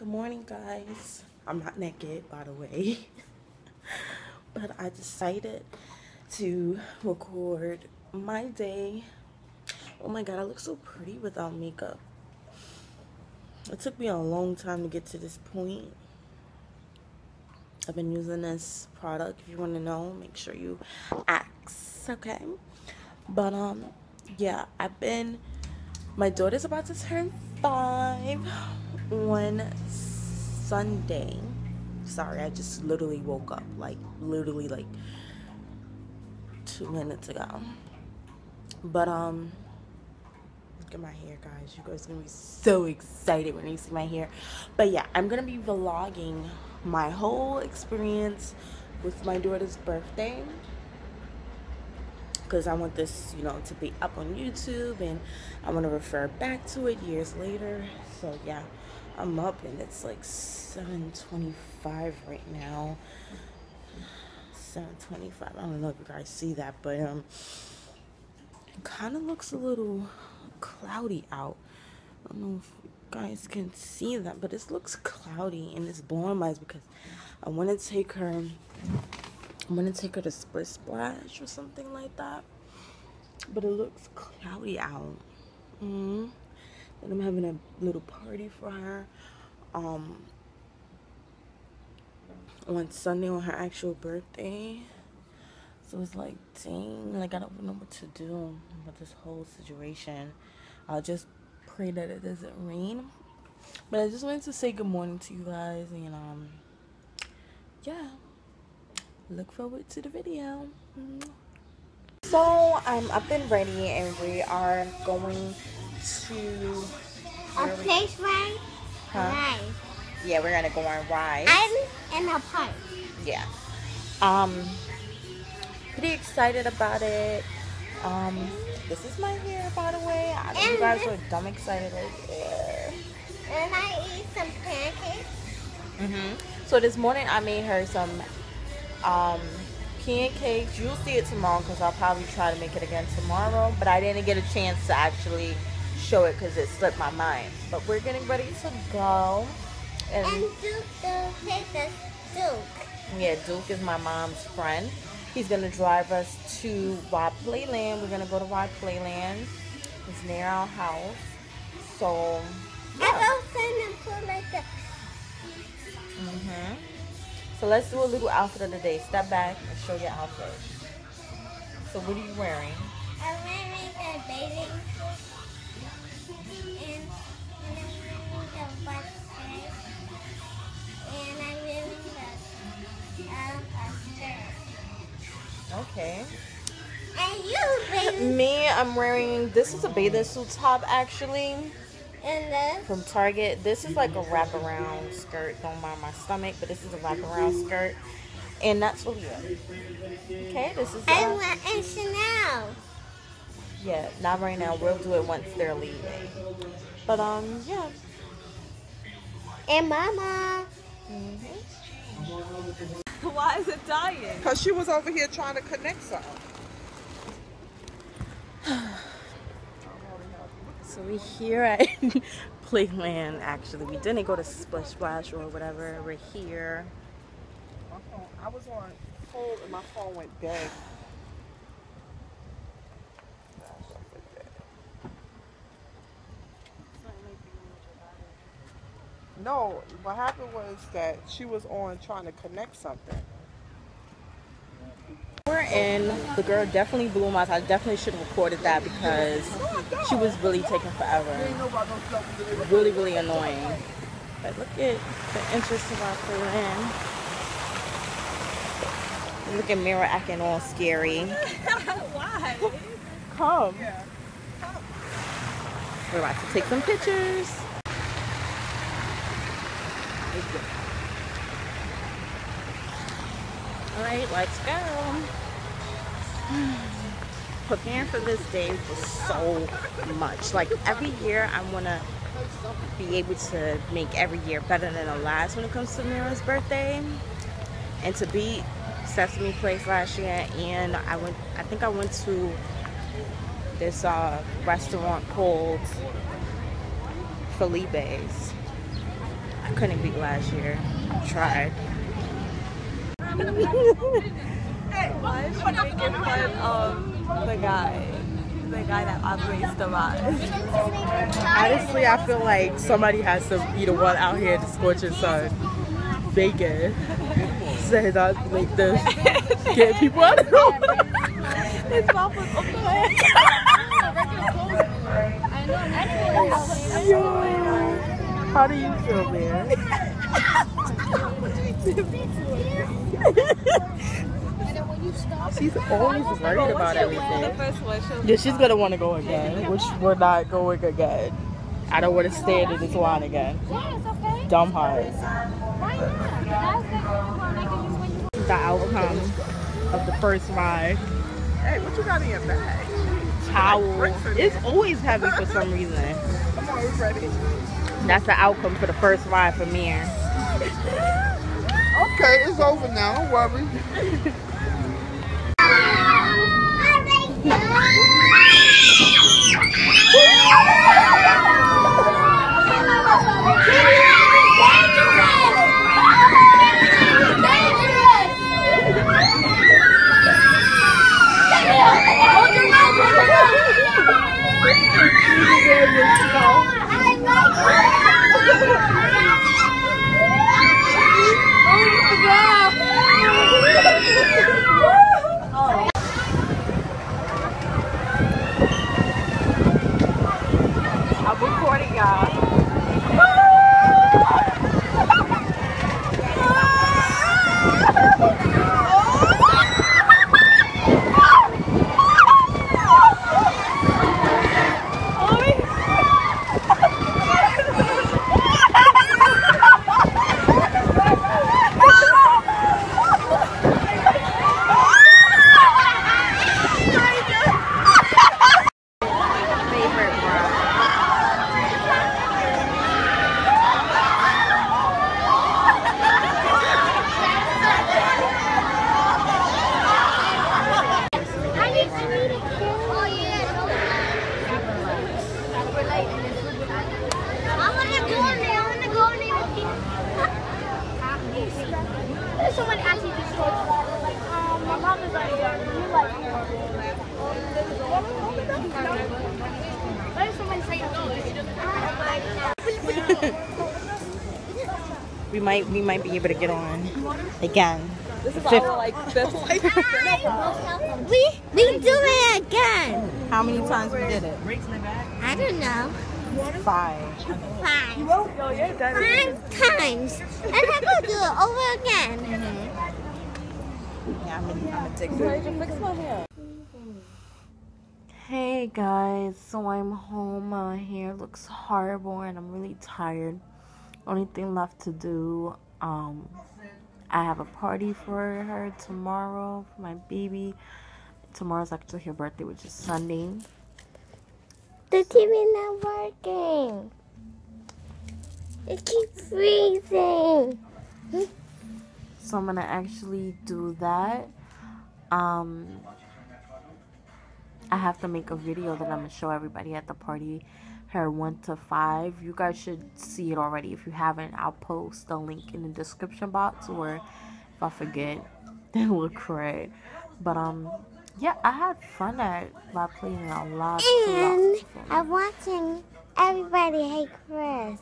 Good morning, guys. I'm not naked, by the way, but I decided to record my day. Oh my god, I look so pretty without makeup. It took me a long time to get to this point. I've been using this product. If you want to know, make sure you ask, okay? But, um, yeah, I've been, my daughter's about to turn five on Sunday. Sorry, I just literally woke up, like, literally, like, two minutes ago. But, um, look at my hair, guys. You guys are gonna be so excited when you see my hair. But yeah, I'm gonna be vlogging my whole experience with my daughter's birthday because I want this, you know, to be up on YouTube and I want to refer back to it years later. So yeah, I'm up and it's like 7:25 right now. 7:25. I don't know if you guys see that, but um, it kind of looks a little cloudy out. I don't know if you guys can see that, but it looks cloudy and it's blowing my eyes because I want to take her. I'm gonna take her to Splish Splash or something like that. But it looks cloudy out. Mm -hmm. I'm having a little party for her. Um, on Sunday on her actual birthday. So it's like, dang, like I don't know what to do with this whole situation. I'll just pray that it doesn't rain. But I just wanted to say good morning to you guys and um yeah. Look forward to the video. So I'm up and ready and we are going to a place right? Huh? Nice. Yeah, we're gonna go on ride. I'm in a park. Yeah. Um pretty excited about it. Um this is my hair by the way. I know you guys were dumb excited like yeah. And I eat some pancakes. Mhm. So this morning I made her some um pancakes. You'll see it tomorrow because I'll probably try to make it again tomorrow. But I didn't get a chance to actually show it because it slipped my mind. But we're getting ready to go. And, and Duke, take us Duke. Yeah, Duke is my mom's friend. He's going to drive us to Rye Playland. We're going to go to Rye Playland. It's near our house. So, yeah. I go swimming pool like that. Mm-hmm. So let's do a little outfit of the day. Step back and show your outfit. So what are you wearing? I'm wearing a bathing suit Okay. And you, baby? Me, I'm wearing, this is a bathing suit top actually. And then? From Target. This is like a wraparound skirt. Don't mind my stomach, but this is a wraparound skirt. And that's what we are. Okay, this is. I want and Chanel. Yeah, not right now. We'll do it once they're leaving. But um, yeah. And Mama. Mm -hmm. Why is it dying? Because she was over here trying to connect something. So we're here at Playland actually. We didn't go to Splish Splash or whatever. We're here. My phone, I was on hold and my phone went dead. No, what happened was that she was on trying to connect something. We're in. The girl definitely blew my I definitely should have recorded that because she was really taking forever. Really, really annoying. But look at the interest of our plan. Look at Miira acting all scary. Why? Come. We're about to take some pictures. All right, let's go. Preparing for this day was so much. Like every year, I want to be able to make every year better than the last when it comes to Miira's birthday. And to beat Sesame Place last year, and I went. I think I went to this uh, restaurant called Felipe's. I couldn't beat last year. I Tried. Why is she making fun of the guy? The guy that operates the ride. Honestly, I feel like somebody has to be the one out here in the scorching sun. Bacon. Says I like this. Get people out of the room. His mouth was open. How do you feel, man? She's always worried about everything. first one, she'll Yeah, she's gonna want to go again, which we're not going again. I don't want to stand in this line again. Yeah, it's okay. Dumb hearts. The outcome of the first ride. Hey, what you got in your bag? Towel. It's always heavy for some reason. Come on, we're ready. That's the outcome for the first ride for me. Okay, it's over now. Don't worry. I'm recording y'all. Favorite ride. Oh yeah. I wanna go in there. I wanna go in there with you. There's someone actually just told me. Like, um, my mom is already there. You like What if someone say We might we might be able to get on again. This is Fifth- our like fifth like We we do it again. How many times we did it? I don't know. Five. Five. Yo, you're done. Five times. And I go do it over again. Yeah, I'm gonna, I'm gonna you hair? Hey guys, so I'm home. My hair looks horrible and I'm really tired. Only thing left to do, um, I have a party for her tomorrow for my baby. Tomorrow's actually her birthday, which is Sunday. The TV not working. It keeps freezing. So I'm gonna actually do that. Um, I have to make a video that I'm gonna show everybody at the party. Her one to five. You guys should see it already. If you haven't, I'll post the link in the description box. Or if I forget, then for it. But um, yeah, I had fun at by playing a lot. And lots of fun. I'm watching Everybody Hate Chris.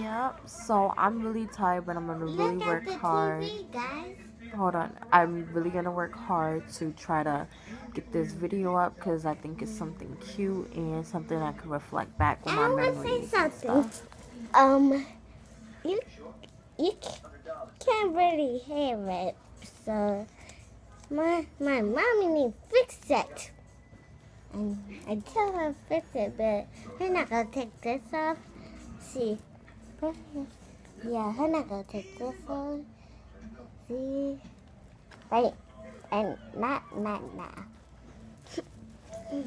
Yep. So I'm really tired, but I'm gonna really Look work at the hard. TV, guys. hold on i'm really gonna work hard to try to get this video up because i think it's something cute and something i can reflect back on my I want to say memories something. Um, you you can't really hear it, so my my mommy need to fix it. And I tell her fix it, but her not gonna take this off. See, yeah, her not gonna take this off. See, right, and not not now.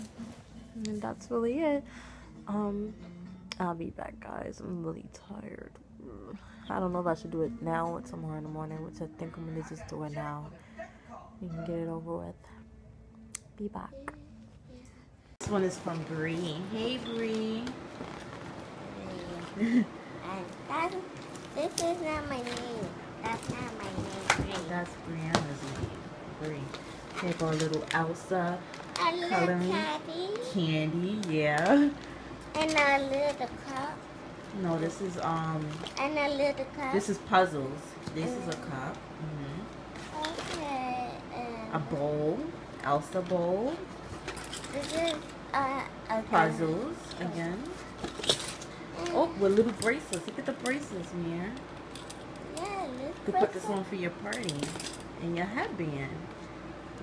and that's really it um i'll be back guys i'm really tired i don't know if i should do it now or tomorrow in the morning which i think i'm gonna just do it now we can get it over with be back this one is from Bree. Hey Bree. and that's, this is not my name. That's not my name. Green. That's Brianna's name. Bree. Take our little Elsa A little coloring. caddy candy. Yeah. and a little cup No, this is um. and a little cup. This is puzzles. This is a cup. hmm okay. A bowl. Elsa bowl. this is uh, a Puzzles again. Oh, with little bracelets. Look at the bracelets, Mia. Yeah, You could put this on for your party. And your headband.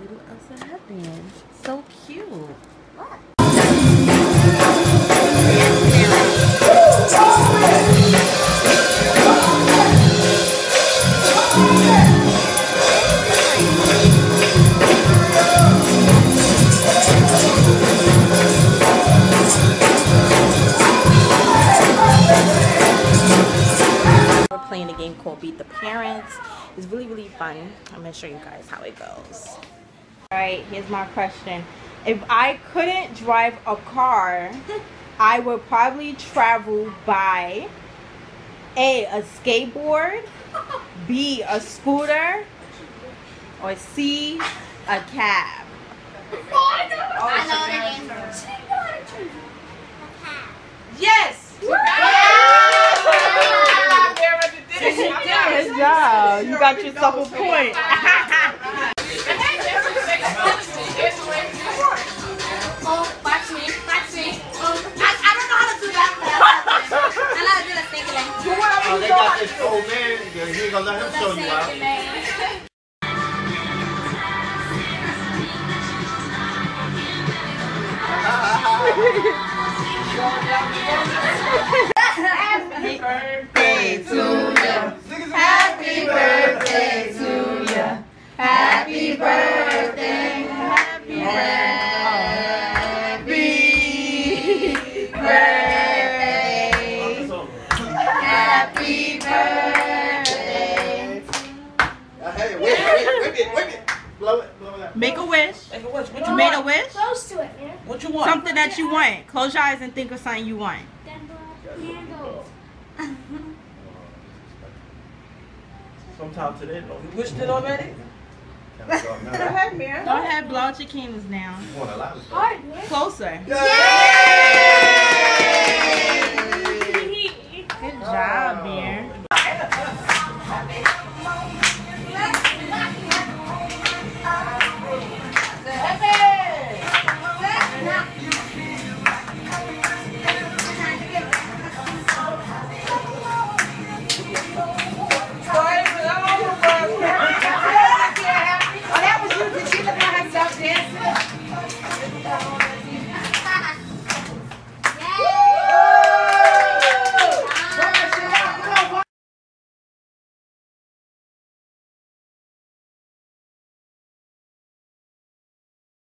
Little Elsa headband. So cute. What? Fun. I'm gonna show you guys how it goes. All right, here's my question. If I couldn't drive a car, I would probably travel by A, a skateboard, B, a scooter, or C, a cab. Oh, yes! Good job. You got yourself a point. Oh, they got this old man. You ain't gonna let him show you out. I made a wish? Close to it, man. What you want? Something that you want. Close your eyes and think of something you want. Sometime today, though. You wished it already? Go ahead, man. Go ahead, blow out your candles down. Closer. Yay! Good job, man.